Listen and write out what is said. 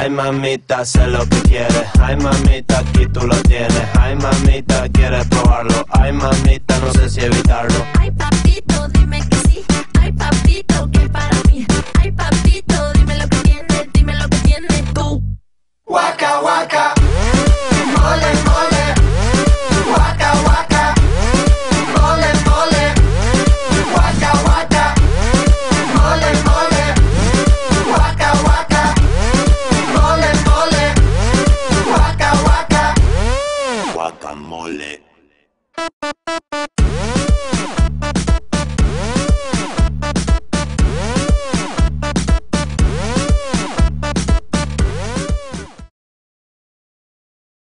Ay mamita, sé lo que quieres. Ay mamita, aquí tú lo tienes. Ay mamita, quieres probarlo. Ay mamita, no sé si evitarlo. molle